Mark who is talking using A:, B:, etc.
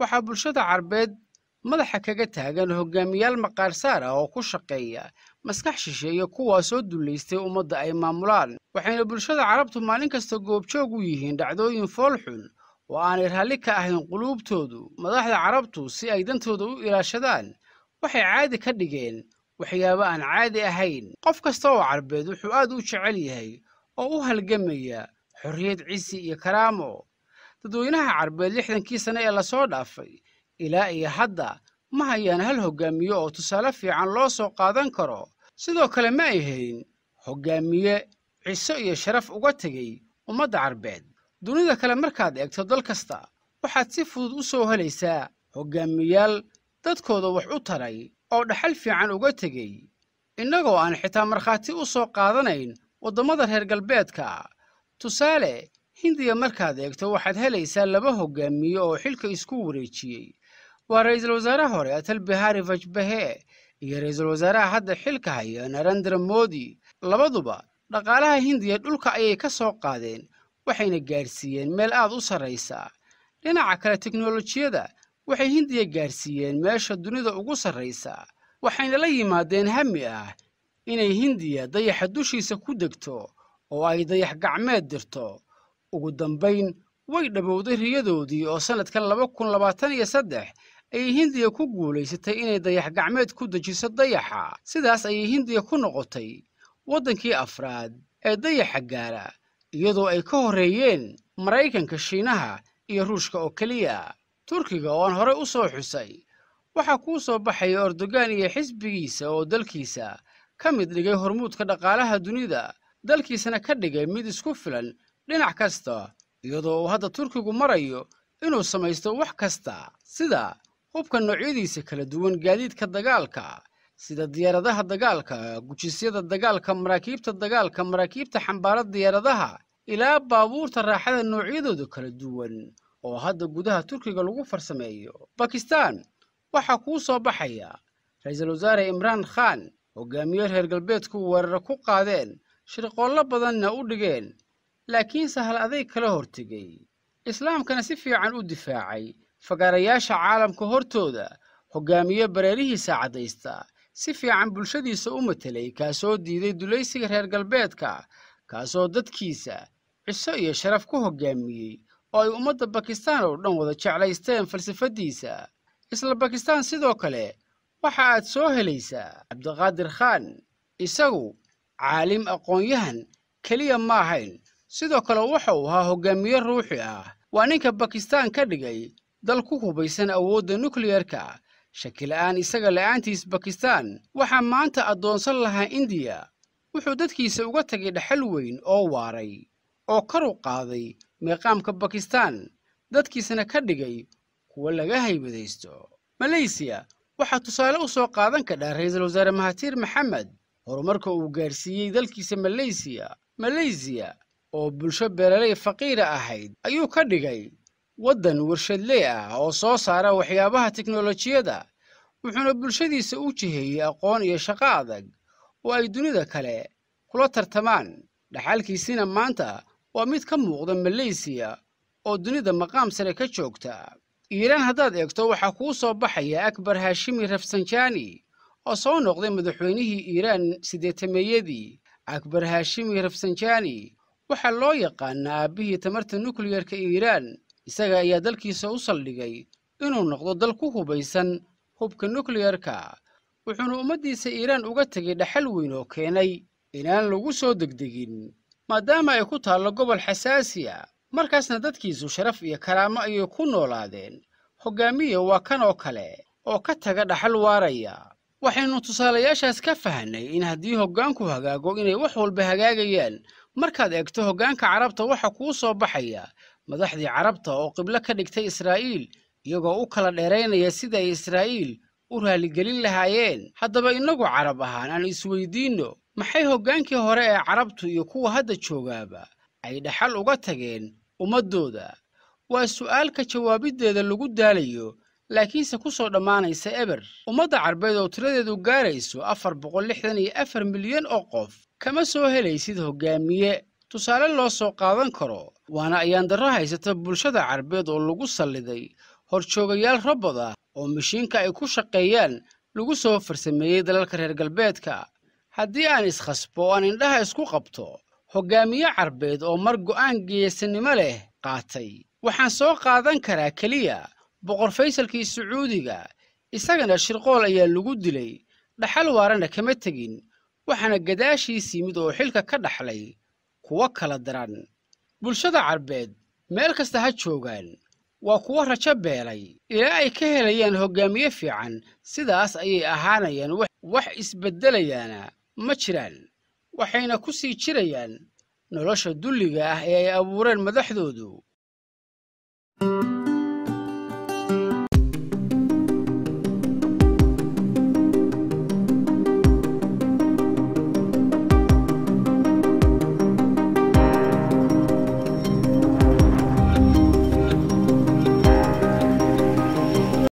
A: waxaa bulshada carbeed madaxa kaga taagan hogaamiyaal maqaarsaar ah oo ku shaqeeya maskax shisheeye kuwaasoo dullaystay ummadda ay maamulaan. Waxayna bulshada carabtu maalin kasta goobjoog u yihiin dhacdooyin foolxun oo aanay raalli ka ahayn quluubtoodu madaxda carabtu si ay dantooda u ilaashadaan waxay caadi ka dhigeen waxyaabo aan caadi ahayn. Qof kasta oo carbeed wuxuu aad u jecel yahay oo u halgamaya xorriyad cisi iyo karaamo dadweynaha carbeed lixdankii sane ee la soo dhaafay ilaa iyo hadda ma hayaan hal hoggaamiye oo tusaale fiican loo soo qaadan karo. Sidoo kale ma ay helin hoggaamiye ciso iyo sharaf uga tegey ummadda carbeed. Dunida kale markaad eegto dal kasta waxaad si fudud u soo helaysaa hoggaamiyaal dadkooda wax u taray oo dhaxal fiican uga tegey innagoo aan xitaa markhaati u soo qaadanayn waddamada reer galbeedka. Tusaale hindiya markaad eegto waxaad helaysaa laba hoggaamiye oo xilka isku wareejiyey. Waa ra'iisul wasaare hore atal bihari vajbahe iyo ra'iisul wasaaraha hadda xilka haya narendra modi. Labaduba dhaqaalaha hindiya dhulka ayay ka soo qaadeen waxayna gaadhsiiyeen meel aad u sarraysa dhinaca kale teknolojiyada waxay hindiya gaadhsiiyeen meesha dunida ugu sarraysa waxayna la yimaadeen hami ah inay hindiya dayaxa dushiisa ku degto oo ay dayax gacmeed dirto ugu dambayn way dhabowday riyadoodii oo sannadkan laba kun labaatan iyo saddex ayay hindiya ku guulaysatay inay dayax gacmeed ku dejiso dayaxa. Sidaas ayay hindiya ku noqotay waddankii afraad ee dayaxa gaara iyadoo ay ka horreeyeen maraykanka shiinaha iyo ruushka oo keliya. Turkiga oo aan horey u soo xusay waxaa kuu soo baxaya erdogan iyo xisbigiisa oo dalkiisa ka mid dhigay hormuudka dhaqaalaha dunida. Dalkiisana ka dhigay mid isku filan dhinac kasta iyadoo uu hadda turkigu marayo inuu samaysto wax kasta sida hubka noocyadiisa kala duwan gaadiidka dagaalka sida diyaaradaha dagaalka gujisyada dagaalka maraakiibta dagaalka maraakiibta xambaara diyaaradaha ilaa baabuurta raaxada noocyadooda kala duwan oo hadda gudaha turkiga lagu farsameeyo. Bakistan waxaa kuu soo baxaya. Ra'iisul wasaare imraan khan hogaamiye reer galbeedku weeraro ku qaadeen shirqoollo badanna u dhigeen laakiinse hal aday kala hortegey islaamkana si fiican u difaacay. Fagaarayaasha caalamka hortooda hogaamiye bareerihiisa caddaysta si fiican bulshadiisa u matelay kaasoo diiday dulaysiga reer galbeedka kaasoo dadkiisa ciso iyo sharaf ku hoggaamiyey oo ay ummadda bakistaan oo dhan wada jeclaysteen falsafaddiisa isla bakistaan sidoo kale waxa aad soo helaysaa cabdiqaadir khaan isagu caalim aqoon-yahan keliya ma ahayn sidoo kale waxa uu ahaa hoggaamiye ruuxi ah. Waa ninka bakistaan ka dhigay dal ku hubaysan awoodda nukliyerka shakila'aan isaga la'aantiis bakistaan waxaa maanta addoonsan lahaa indiya. Wuxuu dadkiisa uga tegay dhexal weyn oo waaray oo kar u qaaday meeqaamka bakistaan dadkiisana ka dhigay kuwa laga haybadaysto. Maleysiya waxaa tusaale u soo qaadan kadhaa ra'iisul wasaare mahatiir maxamed. Horumarka uu gaadhsiiyey dalkiisa maleysiya maleysiya oo bulsho beeraley faqiira ahayd ayuu ka dhigay waddan warshadlee ah oo soo saara waxyaabaha teknolojiyada wuxuuna bulshadiisa u jiheeyey aqoon iyo shaqo adag oo ay dunida kale kula tartamaan. Dhaxalkiisina maanta waa mid ka muuqda maleysiya oo dunida maqaam sare ka joogta. Iiraan haddaad eegto waxaa kuu soo baxaya akbar haashimi rafsanjani oo soo noqday madaxweynihii iiraan sideetameeyadii akbar haashimi rafsanjani waxaa loo yaqaanaa aabbihii tamarta nukliyerka iiraan isaga ayaa dalkiisa u saldhigay inuu noqdo dal ku hubaysan hubka nukliyerka wuxuuna ummaddiisa iiraan uga tegay dhaxal weyn oo keenay inaan lagu soo degdegin maadaama ay ku taallo gobol xasaasiya markaasna dadkiisu sharaf iyo karaamo ayay ku noolaadeen. Hoggaamiye waa kan oo kale oo ka taga dhaxal waaraya. Waxaynu tusaalayaashaas ka fahnay in haddii hoggaanku hagaago inay wax walba hagaagayaan markaad eegto hoggaanka carabta waxa kuu soo baxaya. Madaxdii carabta oo qiblo ka dhigtay israa'iil iyagoo u kala dheeraynaya sida ay israa'iil u raaligelin lahaayeen. Haddaba innagu carab ahaan aan isweydiinno maxay hoggaankii hore ee carabtu iyo kuwa hadda joogaaba? Ay dhaxal uga tageen ummaddooda. Waa su'aal ka jawaabiddeeda lagu daalayo laakiinse ku soo dhammaanaysa eber. Ummadda carbeed oo tiradeedu gaarayso afar boqol lixdan iyo afar milyan oo qof kama soo helaysid hoggaamiye tusaale loo soo qaadan karo waana ayaan darro haysata bulshada carbeed oo lagu salliday horjoogayaal robot ah oo mashiinka ay ku shaqeeyaan lagu soo farsameeyey dalalka reer galbeedka. Haddii aan iskhasbo oo aan indhaha isku qabto hoggaamiye carbeed oo mar go'aan geesanimo leh qaatay. Waxaan soo qaadan karaa keliya boqor faysalkii sacuudiga isagana shirqool ayaa lagu dilay dhaxal waarana kama tegin waxaana gadaashiis yimid oo xilka ka dhaxlay kuwo kala daran. Bulshada carbeed meel kasta ha joogaan. Waa kuwo rajo beelay. Ilaa ay ka helayaan hoggaamiye fiican sidaas ayay ahaanayaan wax isbeddelayaana ma jiraan. Waxayna ku sii jirayaan nolosha dulliga ah ee ay abuureen madaxdoodu